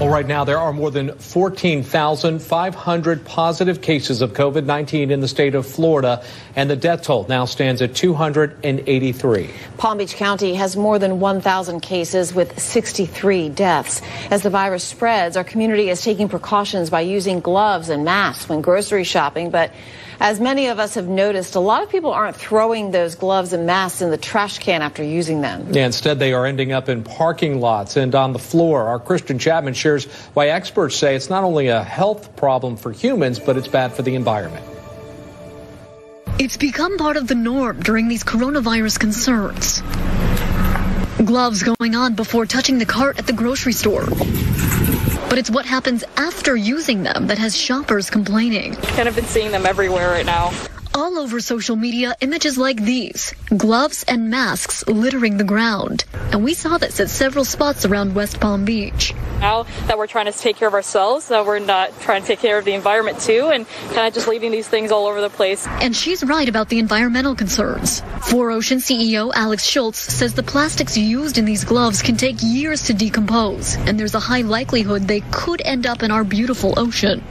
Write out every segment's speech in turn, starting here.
Well, right now there are more than 14,500 positive cases of COVID 19 in the state of Florida, and the death toll now stands at 283. Palm Beach County has more than 1,000 cases with 63 deaths. As the virus spreads, our community is taking precautions by using gloves and masks when grocery shopping, but as many of us have noticed, a lot of people aren't throwing those gloves and masks in the trash can after using them. Yeah, instead, they are ending up in parking lots and on the floor. Our Kristen Chapman shares why experts say it's not only a health problem for humans, but it's bad for the environment. It's become part of the norm during these coronavirus concerns. Gloves going on before touching the cart at the grocery store. But it's what happens after using them that has shoppers complaining. Kind of been seeing them everywhere right now. All over social media, images like these gloves and masks littering the ground. And we saw this at several spots around West Palm Beach. Now that we're trying to take care of ourselves, that we're not trying to take care of the environment too, and kind of just leaving these things all over the place. And she's right about the environmental concerns. 4Ocean CEO Alex Schulze says the plastics used in these gloves can take years to decompose, and there's a high likelihood they could end up in our beautiful ocean.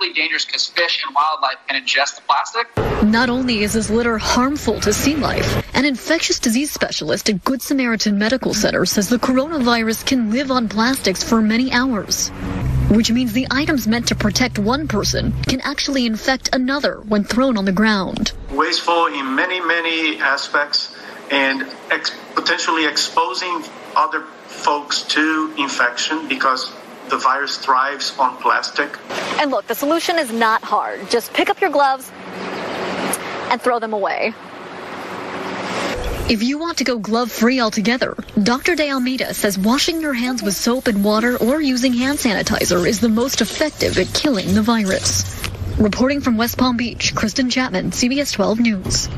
It's incredibly dangerous because fish and wildlife can ingest the plastic. Not only is this litter harmful to sea life, an infectious disease specialist at Good Samaritan Medical Center says the coronavirus can live on plastics for many hours. Which means the items meant to protect one person can actually infect another when thrown on the ground. Wasteful in many, many aspects and ex- potentially exposing other folks to infection because the virus thrives on plastic. And look, the solution is not hard. Just pick up your gloves and throw them away. If you want to go glove free altogether, Dr. De Almeida says washing your hands with soap and water or using hand sanitizer is the most effective at killing the virus. Reporting from West Palm Beach, Kristen Chapman, CBS 12 News.